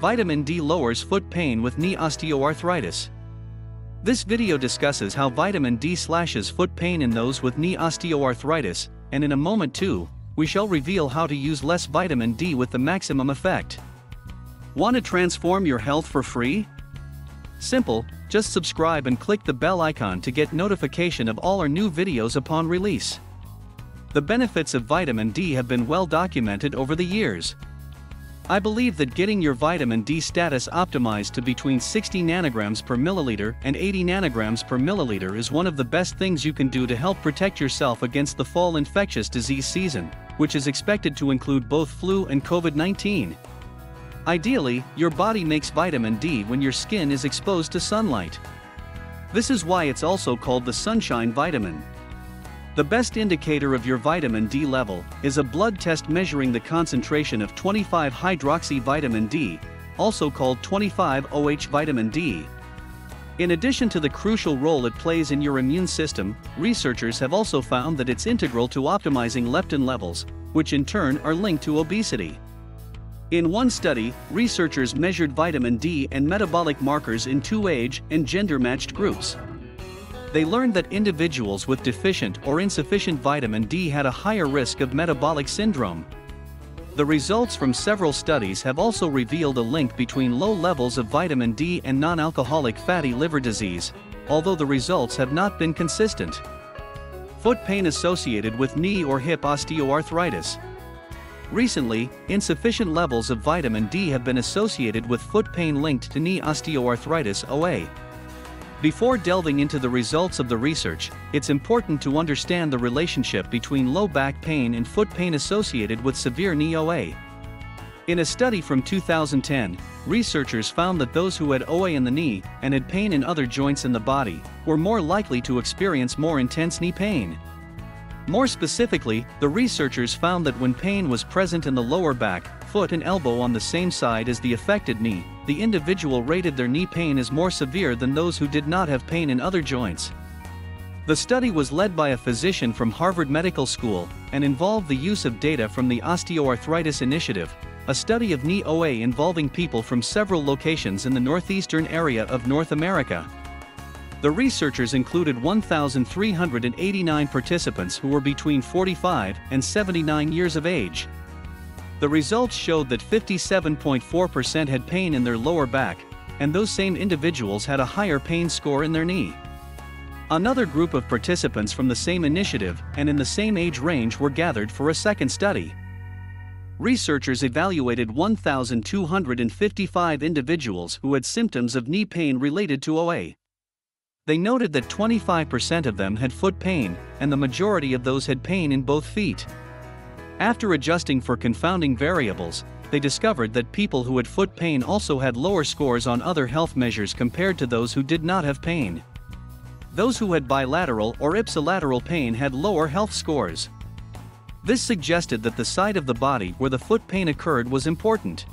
Vitamin D lowers foot pain with knee osteoarthritis. This video discusses how vitamin D slashes foot pain in those with knee osteoarthritis, and in a moment too, we shall reveal how to use less vitamin D with the maximum effect. Want to transform your health for free? Simple, just subscribe and click the bell icon to get notification of all our new videos upon release. The benefits of vitamin D have been well documented over the years. I believe that getting your vitamin D status optimized to between 60 nanograms per milliliter and 80 nanograms per milliliter is one of the best things you can do to help protect yourself against the fall infectious disease season, which is expected to include both flu and COVID 19. Ideally, your body makes vitamin D when your skin is exposed to sunlight. This is why it's also called the sunshine vitamin. The best indicator of your vitamin D level is a blood test measuring the concentration of 25 hydroxy vitamin D, also called 25-OH vitamin D. In addition to the crucial role it plays in your immune system, researchers have also found that it's integral to optimizing leptin levels, which in turn are linked to obesity. In one study, researchers measured vitamin D and metabolic markers in two age and gender matched groups they learned that individuals with deficient or insufficient vitamin D had a higher risk of metabolic syndrome. The results from several studies have also revealed a link between low levels of vitamin D and non-alcoholic fatty liver disease, although the results have not been consistent. Foot pain associated with knee or hip osteoarthritis. Recently, insufficient levels of vitamin D have been associated with foot pain linked to knee osteoarthritis OA. Before delving into the results of the research, it's important to understand the relationship between low back pain and foot pain associated with severe knee OA. In a study from 2010, researchers found that those who had OA in the knee and had pain in other joints in the body were more likely to experience more intense knee pain. More specifically, the researchers found that when pain was present in the lower back, foot and elbow on the same side as the affected knee, the individual rated their knee pain as more severe than those who did not have pain in other joints. The study was led by a physician from Harvard Medical School and involved the use of data from the Osteoarthritis Initiative, a study of knee OA involving people from several locations in the northeastern area of North America. The researchers included 1,389 participants who were between 45 and 79 years of age. The results showed that 57.4% had pain in their lower back, and those same individuals had a higher pain score in their knee. Another group of participants from the same initiative and in the same age range were gathered for a second study. Researchers evaluated 1,255 individuals who had symptoms of knee pain related to OA. They noted that 25% of them had foot pain, and the majority of those had pain in both feet. After adjusting for confounding variables, they discovered that people who had foot pain also had lower scores on other health measures compared to those who did not have pain. Those who had bilateral or ipsilateral pain had lower health scores. This suggested that the side of the body where the foot pain occurred was important.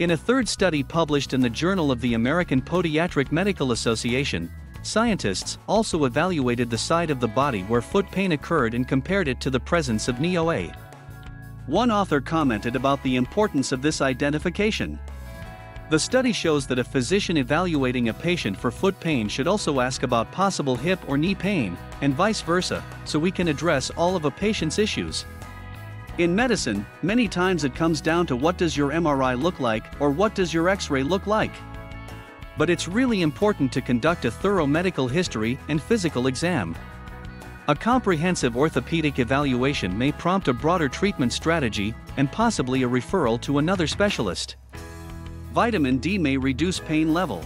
In a third study published in the Journal of the American Podiatric Medical Association, Scientists also evaluated the side of the body where foot pain occurred and compared it to the presence of knee OA. One author commented about the importance of this identification. The study shows that a physician evaluating a patient for foot pain should also ask about possible hip or knee pain, and vice versa, so we can address all of a patient's issues. In medicine, many times it comes down to what does your MRI look like or what does your X-ray look like but it's really important to conduct a thorough medical history and physical exam. A comprehensive orthopedic evaluation may prompt a broader treatment strategy and possibly a referral to another specialist. Vitamin D may reduce pain level.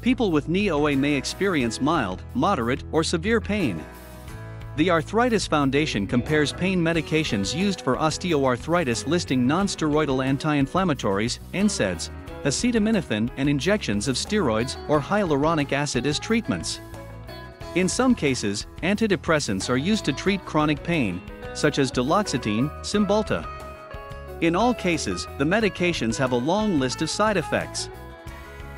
People with knee OA may experience mild, moderate, or severe pain. The Arthritis Foundation compares pain medications used for osteoarthritis listing nonsteroidal anti-inflammatories, NSAIDs, acetaminophen and injections of steroids or hyaluronic acid as treatments. In some cases, antidepressants are used to treat chronic pain, such as duloxetine, Cymbalta. In all cases, the medications have a long list of side effects.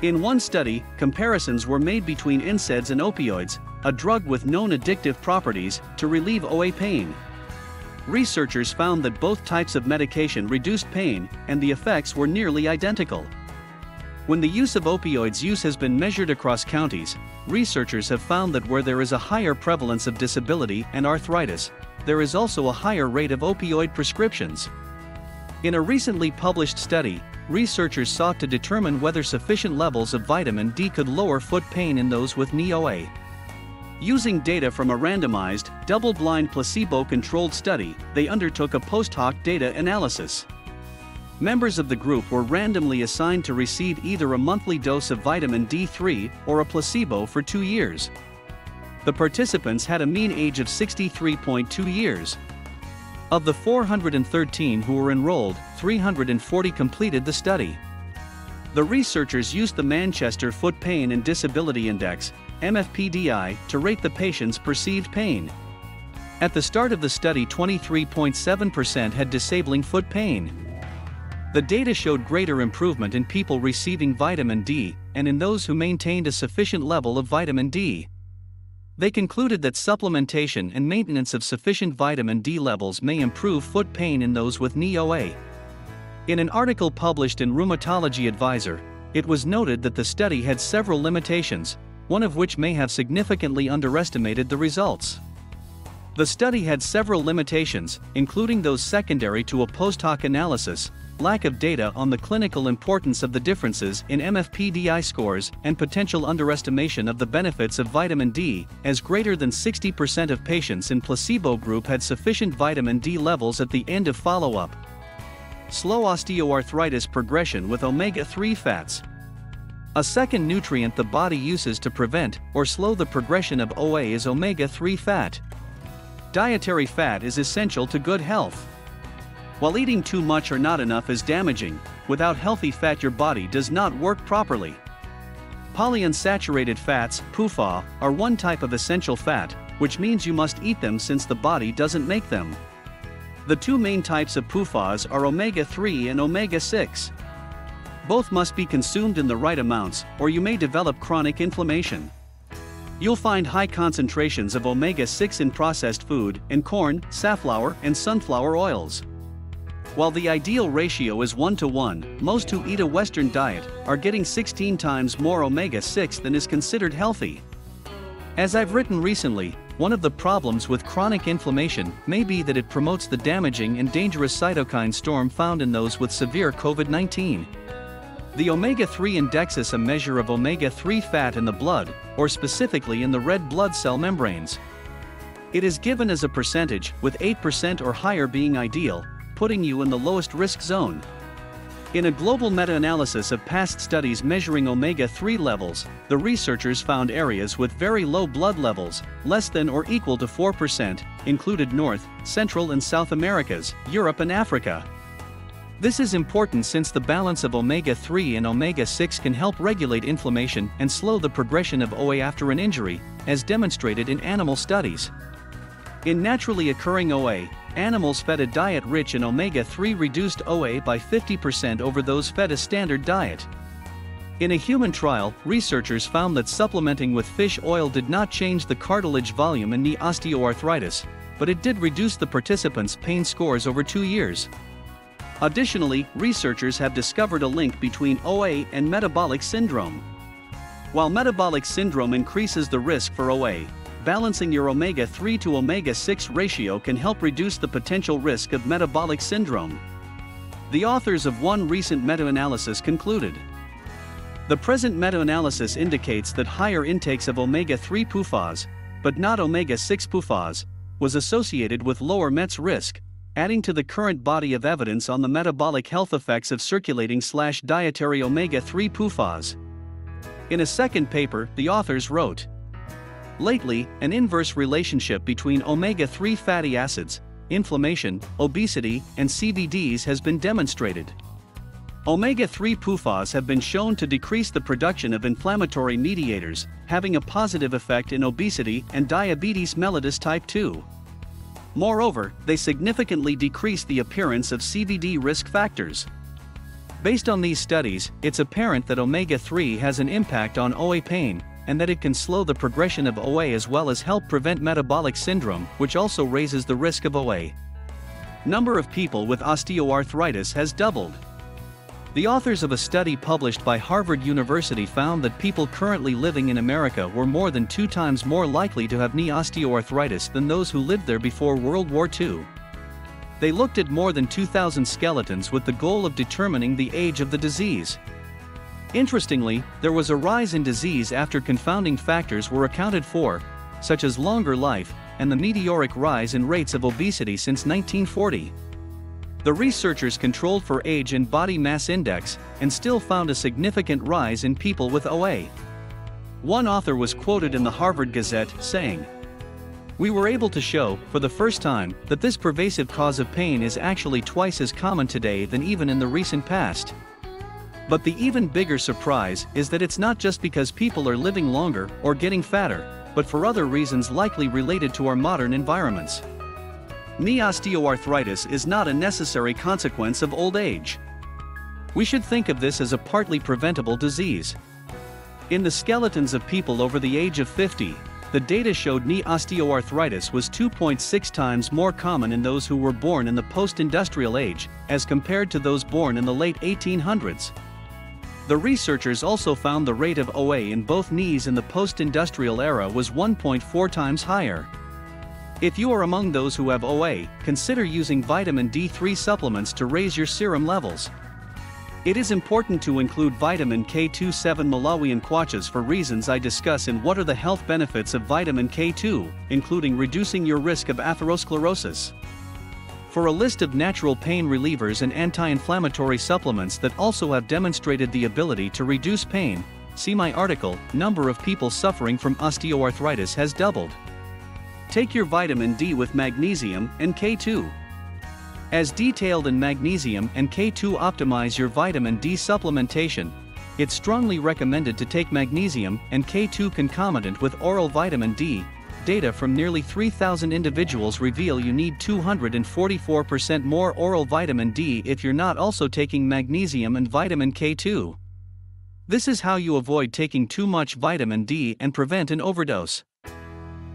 In one study, comparisons were made between NSAIDs and opioids, a drug with known addictive properties, to relieve OA pain. researchers found that both types of medication reduced pain, and the effects were nearly identical. When the use of opioids use has been measured across counties, researchers have found that where there is a higher prevalence of disability and arthritis, there is also a higher rate of opioid prescriptions. In a recently published study, researchers sought to determine whether sufficient levels of vitamin D could lower foot pain in those with knee OA. Using data from a randomized, double-blind placebo-controlled study, they undertook a post-hoc data analysis. Members of the group were randomly assigned to receive either a monthly dose of vitamin D3 or a placebo for two years. The participants had a mean age of 63.2 years. Of the 413 who were enrolled, 340 completed the study. The researchers used the Manchester Foot Pain and Disability Index, MFPDI, to rate the patient's perceived pain. At the start of the study 23.7% had disabling foot pain. The data showed greater improvement in people receiving vitamin D and in those who maintained a sufficient level of vitamin D. They concluded that supplementation and maintenance of sufficient vitamin D levels may improve foot pain in those with knee OA. In an article published in Rheumatology Advisor, it was noted that the study had several limitations, one of which may have significantly underestimated the results. The study had several limitations, including those secondary to a post hoc analysis, lack of data on the clinical importance of the differences in MFPDI scores, and potential underestimation of the benefits of vitamin D, as greater than 60% of patients in placebo group had sufficient vitamin D levels at the end of follow-up. Slow osteoarthritis progression with omega-3 fats. A second nutrient the body uses to prevent or slow the progression of OA is omega-3 fat. Dietary fat is essential to good health. While eating too much or not enough is damaging, without healthy fat your body does not work properly. Polyunsaturated fats, PUFA, are one type of essential fat, which means you must eat them since the body doesn't make them. The two main types of PUFAs are omega-3 and omega-6. Both must be consumed in the right amounts, or you may develop chronic inflammation. You'll find high concentrations of omega-6 in processed food, and corn, safflower, and sunflower oils. While the ideal ratio is 1 to 1, most who eat a Western diet are getting 16 times more omega 6 than is considered healthy. As I've written recently, one of the problems with chronic inflammation may be that it promotes the damaging and dangerous cytokine storm found in those with severe COVID 19. The omega 3 index is a measure of omega 3 fat in the blood, or specifically in the red blood cell membranes. It is given as a percentage, with 8% or higher being ideal, putting you in the lowest risk zone. In a global meta-analysis of past studies measuring omega-3 levels, the researchers found areas with very low blood levels, less than or equal to 4%, included North, Central and South Americas, Europe and Africa. This is important since the balance of omega-3 and omega-6 can help regulate inflammation and slow the progression of OA after an injury, as demonstrated in animal studies. In naturally occurring OA, animals fed a diet rich in omega-3 reduced OA by 50% over those fed a standard diet. In a human trial, researchers found that supplementing with fish oil did not change the cartilage volume in knee osteoarthritis, but it did reduce the participants' pain scores over two years. Additionally, researchers have discovered a link between OA and metabolic syndrome. While metabolic syndrome increases the risk for OA, balancing your omega 3 to omega 6 ratio can help reduce the potential risk of metabolic syndrome. The authors of one recent meta analysis concluded The present meta analysis indicates that higher intakes of omega 3 PUFAs, but not omega 6 PUFAs, was associated with lower METS risk, adding to the current body of evidence on the metabolic health effects of circulating slash dietary omega 3 PUFAs. In a second paper, the authors wrote Lately, an inverse relationship between omega-3 fatty acids, inflammation, obesity, and CVDs has been demonstrated. Omega-3 PUFAs have been shown to decrease the production of inflammatory mediators, having a positive effect in obesity and diabetes mellitus type 2. Moreover, they significantly decrease the appearance of CVD risk factors. Based on these studies, it's apparent that omega-3 has an impact on OA pain, and that it can slow the progression of OA as well as help prevent metabolic syndrome, which also raises the risk of OA. number of people with osteoarthritis has doubled. The authors of a study published by Harvard University found that people currently living in America were more than two times more likely to have knee osteoarthritis than those who lived there before World War II. They looked at more than 2,000 skeletons with the goal of determining the age of the disease. Interestingly, there was a rise in disease after confounding factors were accounted for, such as longer life, and the meteoric rise in rates of obesity since 1940. The researchers controlled for age and body mass index and still found a significant rise in people with OA. One author was quoted in the Harvard Gazette saying, We were able to show, for the first time, that this pervasive cause of pain is actually twice as common today than even in the recent past. But the even bigger surprise is that it's not just because people are living longer or getting fatter, but for other reasons likely related to our modern environments. Knee osteoarthritis is not a necessary consequence of old age. We should think of this as a partly preventable disease. In the skeletons of people over the age of 50, the data showed knee osteoarthritis was 2.6 times more common in those who were born in the post-industrial age, as compared to those born in the late 1800s. The researchers also found the rate of OA in both knees in the post-industrial era was 1.4 times higher. If you are among those who have OA, consider using vitamin D3 supplements to raise your serum levels. It is important to include vitamin K2 MK-7 for reasons I discuss in What are the Health Benefits of Vitamin K2, including reducing your risk of atherosclerosis. For a list of natural pain relievers and anti-inflammatory supplements that also have demonstrated the ability to reduce pain, see my article, Number of people suffering from osteoarthritis has doubled. Take your vitamin D with magnesium and K2. As detailed in Magnesium and K2 optimize your vitamin D supplementation, it's strongly recommended to take magnesium and K2 concomitant with oral vitamin D. Data from nearly 3,000 individuals reveal you need 244% more oral vitamin D if you're not also taking magnesium and vitamin K2. This is how you avoid taking too much vitamin D and prevent an overdose.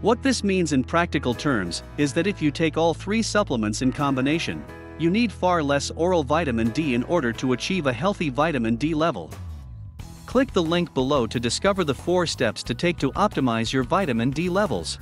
What this means in practical terms is that if you take all three supplements in combination, you need far less oral vitamin D in order to achieve a healthy vitamin D level. Click the link below to discover the four steps to take to optimize your vitamin D levels.